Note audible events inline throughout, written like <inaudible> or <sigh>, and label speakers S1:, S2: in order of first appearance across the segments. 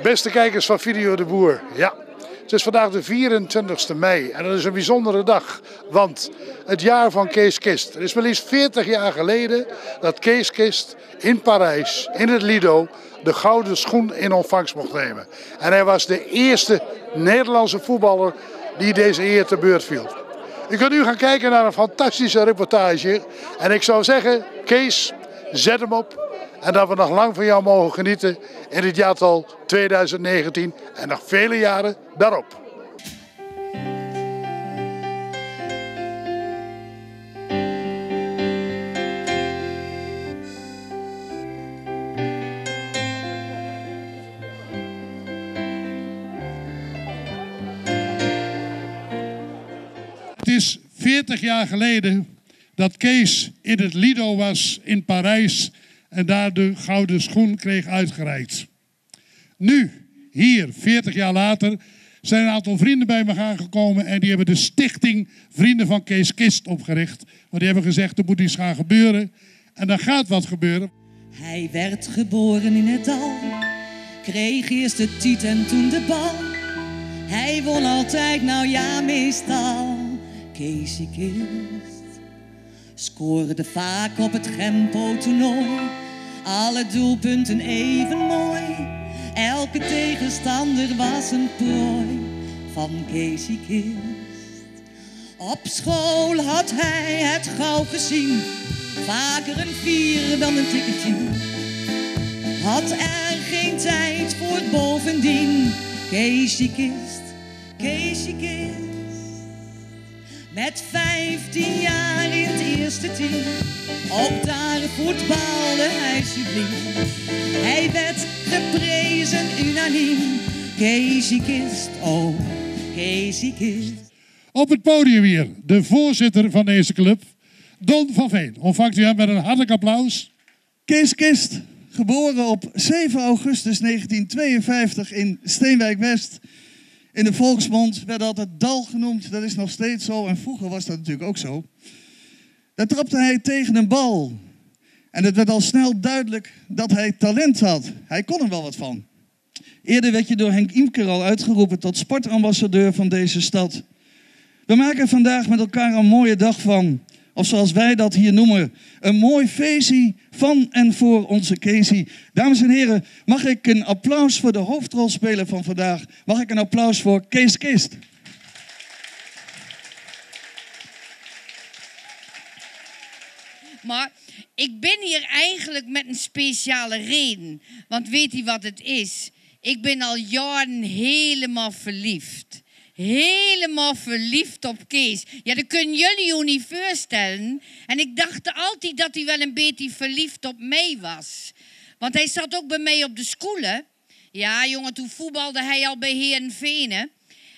S1: Beste kijkers van Video de Boer, ja. Het is vandaag de 24 mei en dat is een bijzondere dag, want het jaar van Kees Kist. Het is maar liefst 40 jaar geleden dat Kees Kist in Parijs, in het Lido, de gouden schoen in ontvangst mocht nemen. En hij was de eerste Nederlandse voetballer die deze eer te beurt viel. U kunt nu gaan kijken naar een fantastische reportage. En ik zou zeggen, Kees, zet hem op. En dat we nog lang van jou mogen genieten in het jaartal 2019 en nog vele jaren daarop. Het is 40 jaar geleden dat Kees in het Lido was in Parijs en daar de gouden schoen kreeg uitgereikt. Nu, hier, 40 jaar later, zijn een aantal vrienden bij me gekomen en die hebben de stichting Vrienden van Kees Kist opgericht. Want die hebben gezegd, er moet iets gaan gebeuren. En dan gaat wat gebeuren.
S2: Hij werd geboren in het dal, kreeg eerst de tiet en toen de bal. Hij won altijd, nou ja, meestal. Keesie Kist scoorde vaak op het Gempo-toernooi. Alle doelpunten even mooi. Elke tegenstander was een prooi van Keesie Kist. Op school had hij het gauw gezien. Vaker een vier dan een tikketje. Had er geen tijd voor bovendien. Keesje Kist, Keesje Kist. Met 15 jaar eerste team. Ook daar voetbalde hij subliem. Hij werd geprezen unaniem. Keesje Kist, oh, Keesje Kist.
S1: Op het podium hier, de voorzitter van deze club, Don van Veen. Ontvangt u hem met een hartelijk applaus.
S3: Kees Kist, geboren op 7 augustus 1952 in Steenwijk-West. In de volksmond werd altijd Dal genoemd, dat is nog steeds zo en vroeger was dat natuurlijk ook zo. Daar trapte hij tegen een bal. En het werd al snel duidelijk dat hij talent had. Hij kon er wel wat van. Eerder werd je door Henk Imker al uitgeroepen tot sportambassadeur van deze stad. We maken vandaag met elkaar een mooie dag van. Of zoals wij dat hier noemen, een mooi feestje van en voor onze Casey. Dames en heren, mag ik een applaus voor de hoofdrolspeler van vandaag? Mag ik een applaus voor Kees Kist?
S4: Maar ik ben hier eigenlijk met een speciale reden. Want weet u wat het is? Ik ben al jaren helemaal verliefd. Helemaal verliefd op Kees. Ja, dat kunnen jullie je niet voorstellen. En ik dacht altijd dat hij wel een beetje verliefd op mij was. Want hij zat ook bij mij op de school. Ja, jongen, toen voetbalde hij al bij Heerenveen.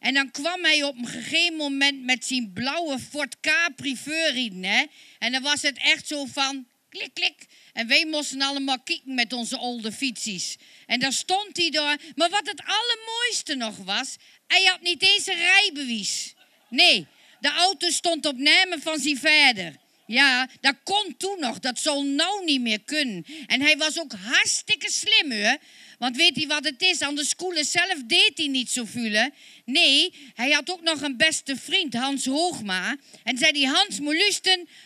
S4: En dan kwam hij op een gegeven moment met zijn blauwe Ford Capri voorrijden. Hè? En dan was het echt zo van klik, klik. En wij moesten allemaal kijken met onze oude fietsjes. En daar stond hij door. Maar wat het allermooiste nog was, hij had niet eens een rijbewijs. Nee, de auto stond op namen van zijn vader. Ja, dat kon toen nog. Dat zal nou niet meer kunnen. En hij was ook hartstikke slim, hoor. Want weet hij wat het is? Aan de school zelf deed hij niet zoveel. hè? Nee, hij had ook nog een beste vriend, Hans Hoogma. En zei die Hans moet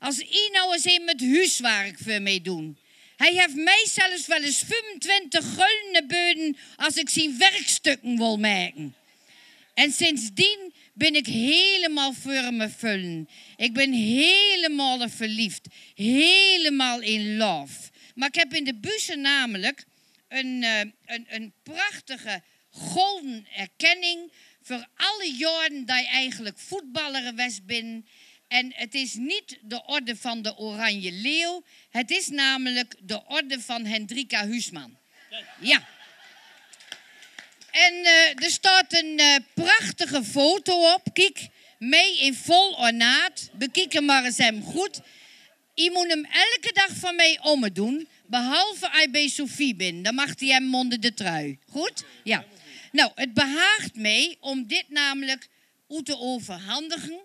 S4: als hij nou eens een met huiswerk voor mij doen. Hij heeft mij zelfs wel eens 25 gulden beuden als ik zijn werkstukken wil maken. En sindsdien ben ik helemaal voor me vullen. Ik ben helemaal verliefd. Helemaal in love. Maar ik heb in de bussen namelijk een, eh, een, een prachtige golden erkenning voor alle jaren dat je eigenlijk voetballer west bent. En het is niet de orde van de Oranje Leeuw. Het is namelijk de orde van Hendrika Huisman. Ja. En uh, er staat een uh, prachtige foto op. Kijk, mee in vol ornaat. Bekijk hem maar eens hem goed. Je moet hem elke dag van mij omdoen. Behalve je bij Sophie bent. Dan mag hij hem monden de trui. Goed? Ja. Nou, het behaagt mij om dit namelijk u te overhandigen.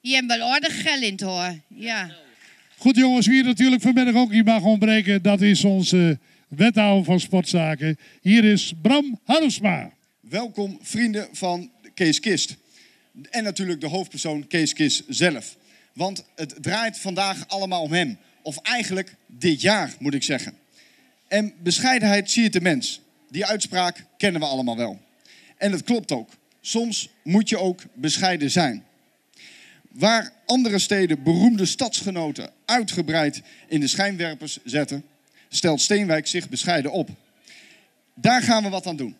S4: Je hebt wel orde geld in het hoor. Ja.
S1: Goed jongens, wie natuurlijk vanmiddag ook niet mag ontbreken, dat is onze wethouder van sportzaken. Hier is Bram Harusma.
S5: Welkom vrienden van Kees Kist. En natuurlijk de hoofdpersoon Kees Kist zelf. Want het draait vandaag allemaal om hem. Of eigenlijk dit jaar, moet ik zeggen. En bescheidenheid zie je de mens. Die uitspraak kennen we allemaal wel. En het klopt ook. Soms moet je ook bescheiden zijn. Waar andere steden beroemde stadsgenoten uitgebreid in de schijnwerpers zetten, stelt Steenwijk zich bescheiden op. Daar gaan we wat aan doen.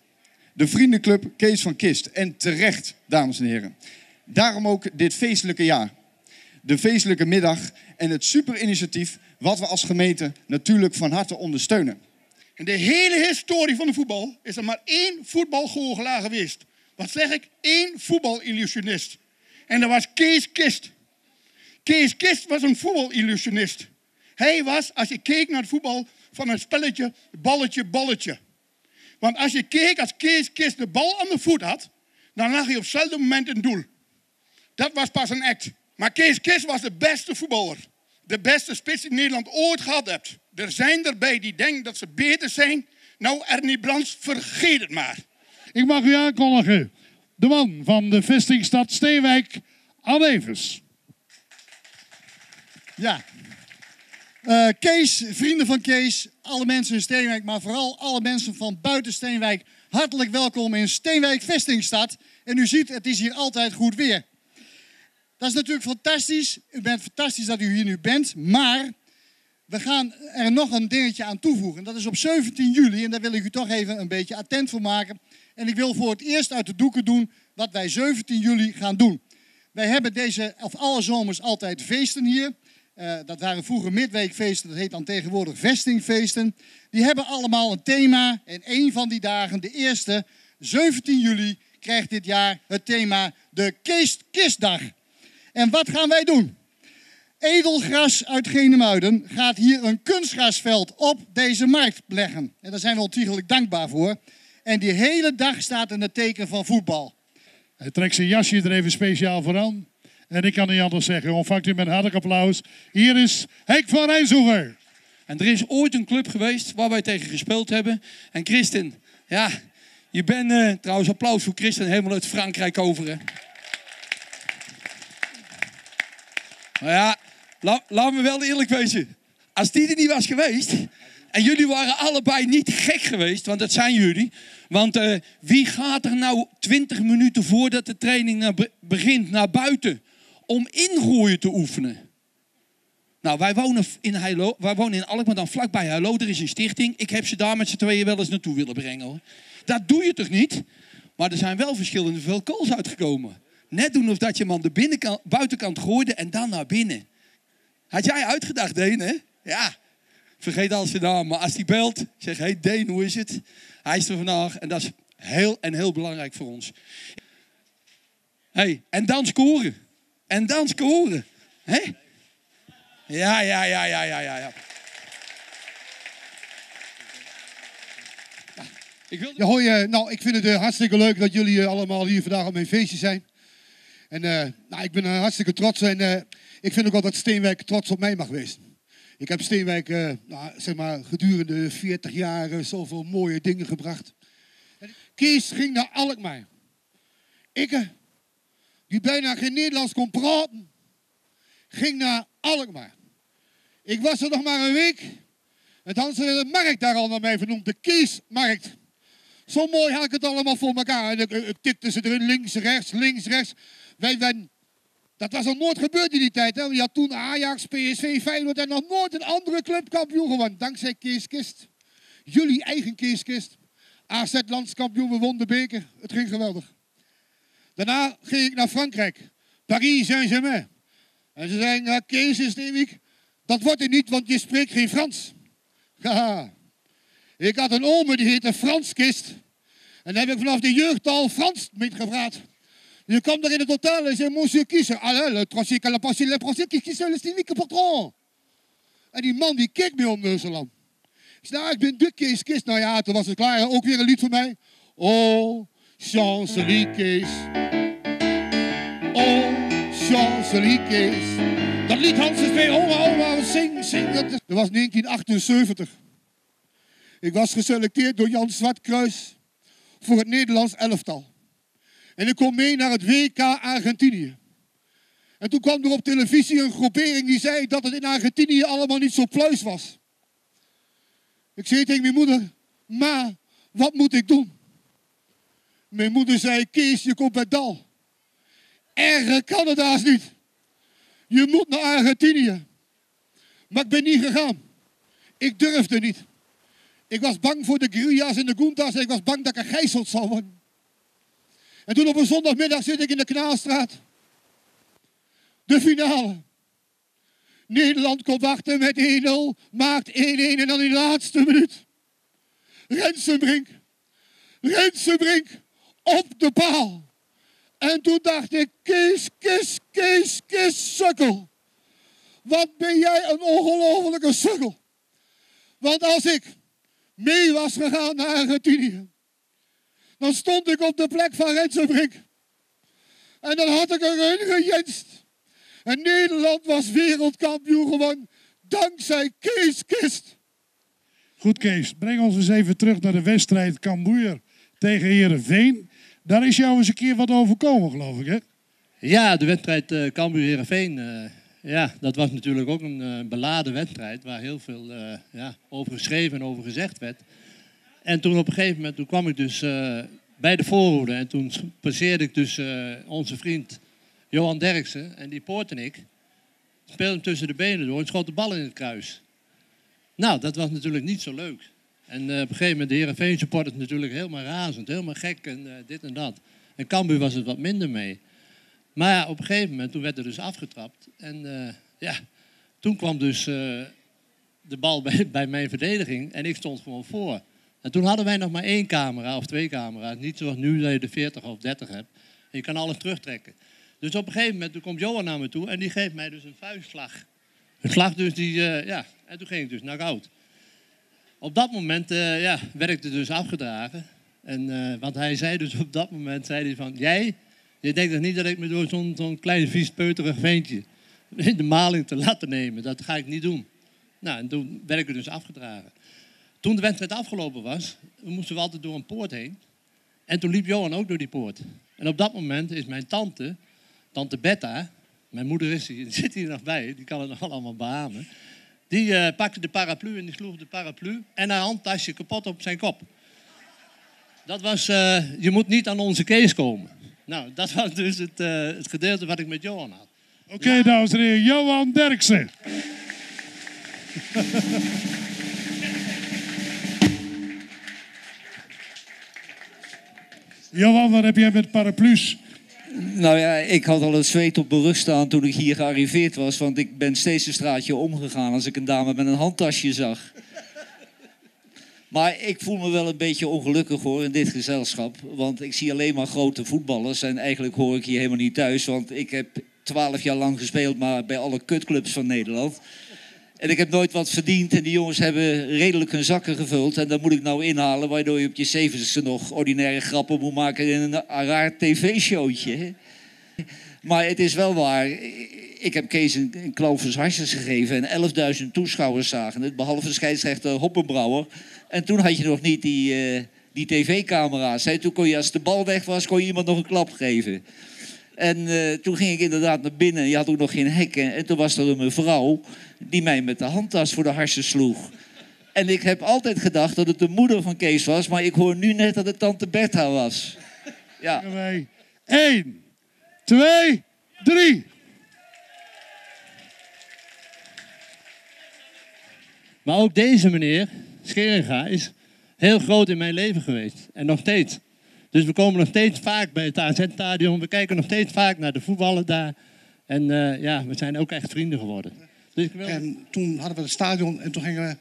S5: De vriendenclub Kees van Kist. En terecht, dames en heren. Daarom ook dit feestelijke jaar. De feestelijke middag en het superinitiatief wat we als gemeente natuurlijk van harte ondersteunen.
S6: In de hele historie van de voetbal is er maar één voetbalgoochelaar geweest. Wat zeg ik? Eén voetbalillusionist. En dat was Kees Kist. Kees Kist was een voetbalillusionist. Hij was, als je keek naar het voetbal, van een spelletje balletje, balletje. Want als je keek als Kees Kist de bal aan de voet had, dan lag hij op hetzelfde moment in doel. Dat was pas een act. Maar Kees Kist was de beste voetballer. De beste spits die Nederland ooit gehad hebt. Er zijn erbij die denken dat ze beter zijn. Nou, Ernie Brands, vergeet het maar.
S1: Ik mag u aankondigen. De man van de vestingstad Steenwijk, Evers.
S7: Ja. Uh, Kees, vrienden van Kees, alle mensen in Steenwijk, maar vooral alle mensen van buiten Steenwijk, hartelijk welkom in Steenwijk Vestingstad. En u ziet, het is hier altijd goed weer. Dat is natuurlijk fantastisch. U bent fantastisch dat u hier nu bent, maar we gaan er nog een dingetje aan toevoegen. Dat is op 17 juli en daar wil ik u toch even een beetje attent voor maken. En ik wil voor het eerst uit de doeken doen wat wij 17 juli gaan doen. Wij hebben deze, of alle zomers altijd feesten hier. Uh, dat waren vroeger midweekfeesten, dat heet dan tegenwoordig vestingfeesten. Die hebben allemaal een thema. En een van die dagen, de eerste, 17 juli, krijgt dit jaar het thema de Kistdag. En wat gaan wij doen? Edelgras uit Genemuiden gaat hier een kunstgrasveld op deze markt leggen. En daar zijn we ontiegelijk dankbaar voor. En die hele dag staat in het teken van voetbal.
S1: Hij trekt zijn jasje er even speciaal voor aan. En ik kan niet anders zeggen. Ontvangt u met een hartelijk applaus. Hier is Henk van Rijnzoever.
S8: En er is ooit een club geweest waar wij tegen gespeeld hebben. En Christen, ja, je bent uh, trouwens applaus voor Christen helemaal uit Frankrijk over. Hè? Maar ja, la, laat me wel eerlijk wezen. Als die er niet was geweest, en jullie waren allebei niet gek geweest, want dat zijn jullie. Want uh, wie gaat er nou 20 minuten voordat de training begint naar buiten om ingooien te oefenen? Nou, wij wonen in, wij wonen in Alkmaar, dan vlakbij Heilo. Er is een stichting. Ik heb ze daar met z'n tweeën wel eens naartoe willen brengen. Hoor. Dat doe je toch niet? Maar er zijn wel verschillende veel kools uitgekomen. Net doen of dat je hem aan de binnenkant, buitenkant gooide en dan naar binnen. Had jij uitgedacht, Deen, hè? Ja, vergeet al zijn naam. Maar als hij belt, zeg hey Deen, hoe is het? Hij is er vandaag en dat is heel en heel belangrijk voor ons. Hey, en dan scoren. En dan scoren. Ja, ja, ja, ja, ja, ja. ja.
S9: Ik, ja, hoi, nou, ik vind het uh, hartstikke leuk dat jullie uh, allemaal hier vandaag op mijn feestje zijn. En nou, ik ben hartstikke trots en ik vind ook wel dat Steenwijk trots op mij mag wezen. Ik heb Steenwijk nou, zeg maar, gedurende 40 jaar zoveel mooie dingen gebracht. Kees ging naar Alkmaar. Ik, eh, die bijna geen Nederlands kon praten, ging naar Alkmaar. Ik was er nog maar een week. En dan ze de markt daar al naar mij vernoemd, de Keesmarkt. Zo mooi had ik het allemaal voor elkaar. En ik, ik tikte ze erin, links, rechts, links, rechts. Wij, wij, dat was al nooit gebeurd in die tijd. Hè? Je had toen Ajax, PSV, Feyenoord en nog nooit een andere club kampioen gewonnen. Dankzij Kees Kist. Jullie eigen Kees Kist. AZ landskampioen, we won de beker. Het ging geweldig. Daarna ging ik naar Frankrijk. Paris Saint-Germain. En ze zeiden, ja, Kees is week. Dat wordt het niet, want je spreekt geen Frans. <laughs> Haha. Ik had een ome die heette Frans Kist. En daar heb ik vanaf de jeugd al Frans mee gevraagd. Je komt er in het hotel en zegt, monsieur kiezen. Ah, le troisier, le passé, le français, qui kiest le civique patron. En die man die keek me onneuzelam. Ik zei, nou, ik ben Kist. Nou ja, toen was het klaar. Ook weer een lied voor mij. Oh, Champs-Élysées. Oh, Champs-Élysées. Dat lied Hans is mee. Oh, oh, zing, zing. Dat was 1978. Ik was geselecteerd door Jan Zwartkruis voor het Nederlands elftal. En ik kom mee naar het WK Argentinië. En toen kwam er op televisie een groepering die zei dat het in Argentinië allemaal niet zo pluis was. Ik zei tegen mijn moeder, ma, wat moet ik doen? Mijn moeder zei, Kees, je komt bij Dal. Erger kan het niet. Je moet naar Argentinië. Maar ik ben niet gegaan. Ik durfde niet. Ik was bang voor de guerrilla's en de Guntas en ik was bang dat ik gegijzeld zou worden. En toen op een zondagmiddag zit ik in de Knaalstraat. De finale. Nederland komt achter met 1-0, maakt 1-1 en dan in de laatste minuut. Rensenbrink. Rensenbrink op de paal. En toen dacht ik, Kees, Kees, Kees, Kees, sukkel. Wat ben jij een ongelofelijke sukkel. Want als ik mee was gegaan naar Argentinië, dan stond ik op de plek van Rensenbrink. En dan had ik erin gejenst. En Nederland was wereldkampioen geworden dankzij Kees Kist.
S1: Goed Kees, breng ons eens even terug naar de wedstrijd Cambuur tegen Herenveen. Daar is jou eens een keer wat overkomen, geloof ik, hè?
S10: Ja, de wedstrijd uh, Cambuur Herenveen. Uh, ja, dat was natuurlijk ook een uh, beladen wedstrijd waar heel veel ja, over geschreven en over gezegd werd. En toen op een gegeven moment toen kwam ik dus bij de voorhoede en toen passeerde ik dus onze vriend Johan Derksen en die poort en ik speelden tussen de benen door en schot de bal in het kruis. Nou, dat was natuurlijk niet zo leuk. En uh, op een gegeven moment, de Heerenveen supporters natuurlijk helemaal razend, helemaal gek en dit en dat. En Cambuur was het wat minder mee. Maar ja, op een gegeven moment, toen werd er dus afgetrapt. En ja, toen kwam dus de bal <laughs> bij, mijn verdediging en ik stond gewoon voor. En toen hadden wij nog maar één camera of twee camera's. Niet zoals nu dat je de 40 of 30 hebt. En je kan alles terugtrekken. Dus op een gegeven moment komt Johan naar me toe en die geeft mij dus een vuistslag. Een slag dus die, uh, ja, en toen ging ik dus naar goud. Op dat moment uh, ja, werd ik er dus afgedragen. En, uh, want hij zei dus op dat moment, zei hij van, jij, je denkt toch niet dat ik me door zo'n klein vies peuterig veentje in de maling te laten nemen. Dat ga ik niet doen. Nou, en toen werd ik er dus afgedragen. Toen de wedstrijd afgelopen was, moesten we altijd door een poort heen. En toen liep Johan ook door die poort. En op dat moment is mijn tante, tante Betta, mijn moeder is die <laughs> zit hier nog bij, die kan het nog allemaal beamen. Die uh, pakte de paraplu en die sloeg de paraplu en haar handtasje kapot op zijn kop. Dat was, uh, je moet niet aan onze Kees komen. Nou, dat was dus het, uh, het gedeelte wat ik met Johan had.
S1: Oké, okay, dames en heren, Johan Derksen. <laughs> Johan, wat heb jij met paraplu's?
S11: Nou ja, ik had al het zweet op mijn rug staan toen ik hier gearriveerd was. Want ik ben steeds een straatje omgegaan als ik een dame met een handtasje zag. Maar ik voel me wel een beetje ongelukkig hoor in dit gezelschap. Want ik zie alleen maar grote voetballers. En eigenlijk hoor ik hier helemaal niet thuis. Want ik heb twaalf jaar lang gespeeld, maar bij alle kutclubs van Nederland. En ik heb nooit wat verdiend. En die jongens hebben redelijk hun zakken gevuld. En dat moet ik nou inhalen, waardoor je op je zeventigste nog ordinaire grappen moet maken in een raar tv-showtje. Maar het is wel waar. Ik heb Kees een, een klauw hartjes gegeven en 11.000 toeschouwers zagen het. Behalve scheidsrechter Hoppenbrouwer. En toen had je nog niet die, uh, die tv-camera's. Toen kon je, als de bal weg was, kon je iemand nog een klap geven. En uh, toen ging ik inderdaad naar binnen. Je had ook nog geen hekken. En toen was er een mevrouw die mij met de handtas voor de harsen sloeg. En ik heb altijd gedacht dat het de moeder van Kees was. Maar ik hoor nu net dat het tante Bertha was. Ja.
S1: Eén, twee, drie.
S10: Maar ook deze meneer, Scheringa, is heel groot in mijn leven geweest. En nog steeds. Dus we komen nog steeds vaak bij het AZ-stadion. We kijken nog steeds vaak naar de voetballen daar. En uh, ja, we zijn ook echt vrienden geworden.
S12: Dus wil... En toen hadden we het stadion en toen gingen we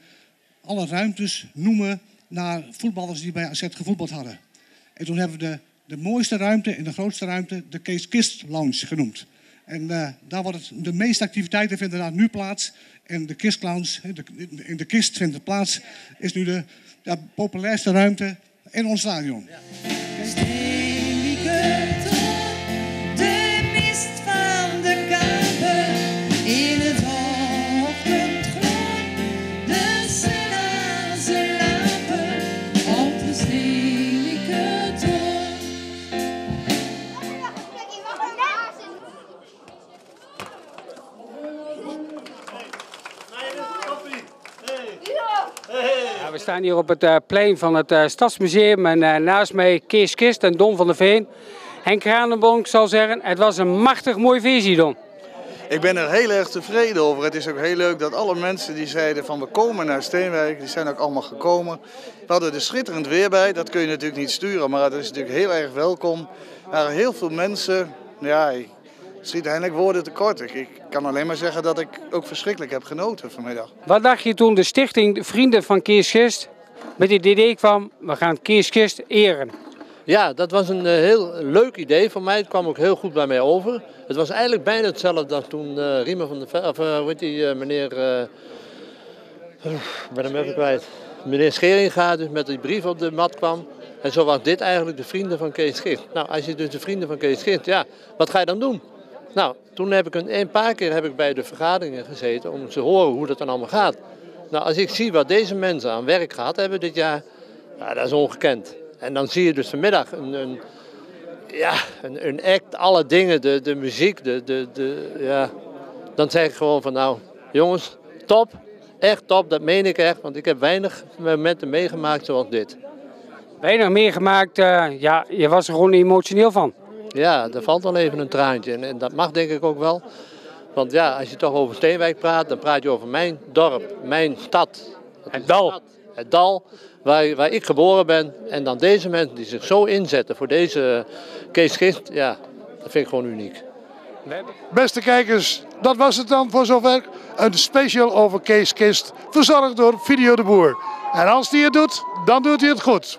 S12: alle ruimtes noemen naar voetballers die bij AZ gevoetbald hadden. En toen hebben we de, de mooiste ruimte en de grootste ruimte de Kees Kist Lounge genoemd. En uh, daar wordt het, de meeste activiteiten vinden daar nu plaats. En de Kist Lounge, de, in de kist vindt het plaats, is nu de ja, populairste ruimte in ons stadion. Ja.
S13: Stay staan hier op het uh, plein van het uh, Stadsmuseum en uh, naast mij Kees Kist en Don van der Veen. Henk Kranenbonk zal zeggen, het was een machtig mooi visie, Don.
S14: Ik ben er heel erg tevreden over. Het is ook heel leuk dat alle mensen die zeiden van we komen naar Steenwijk, die zijn ook allemaal gekomen. We hadden er schitterend weer bij, dat kun je natuurlijk niet sturen, maar het is natuurlijk heel erg welkom. Er waren heel veel mensen, ja, schiet eindelijk woorden tekort. Ik, ik kan alleen maar zeggen dat ik ook verschrikkelijk heb genoten vanmiddag.
S13: Wat dacht je toen de stichting Vrienden van Kees Gist met het idee kwam, we gaan Kees Gist eren?
S10: Ja, dat was een uh, heel leuk idee voor mij. Het kwam ook heel goed bij mij over. Het was eigenlijk bijna hetzelfde als toen uh, Riemer van der Vel, of uh, hoe heet die meneer, ik ben hem even kwijt. Meneer Scheringa dus met die brief op de mat kwam. En zo was dit eigenlijk de vrienden van Kees Gist. Nou, als je dus de vrienden van Kees Gist, ja, wat ga je dan doen? Nou, toen heb ik een, een paar keer heb ik bij de vergaderingen gezeten om te horen hoe dat dan allemaal gaat. Nou, als ik zie wat deze mensen aan werk gehad hebben dit jaar, ja, dat is ongekend. En dan zie je dus vanmiddag een, een ja, een, een, act, alle dingen, de, de muziek, de, de, de, ja. Dan zeg ik gewoon van nou, jongens, top. Echt top, dat meen ik echt. Want ik heb weinig momenten meegemaakt zoals dit.
S13: Weinig meegemaakt, uh, ja, je was er gewoon emotioneel van.
S10: Ja, er valt wel even een traantje. En, en dat mag denk ik ook wel. Want ja, als je toch over Steenwijk praat, dan praat je over mijn dorp, mijn stad.
S13: Het dal.
S10: Stad, het dal waar, waar ik geboren ben. En dan deze mensen die zich zo inzetten voor deze Kees Gist, ja, dat vind ik gewoon uniek.
S1: Beste kijkers, dat was het dan voor zover. Een special over Kees Kist, verzorgd door Video de Boer. En als hij het doet, dan doet hij het goed.